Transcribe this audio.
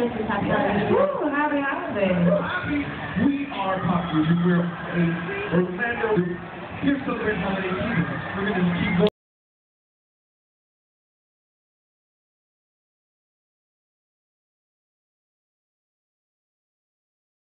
Christmas, happy holidays. Woo, happy holidays. We are Pop Music. We're a Orlando. Here's celebrating holiday season.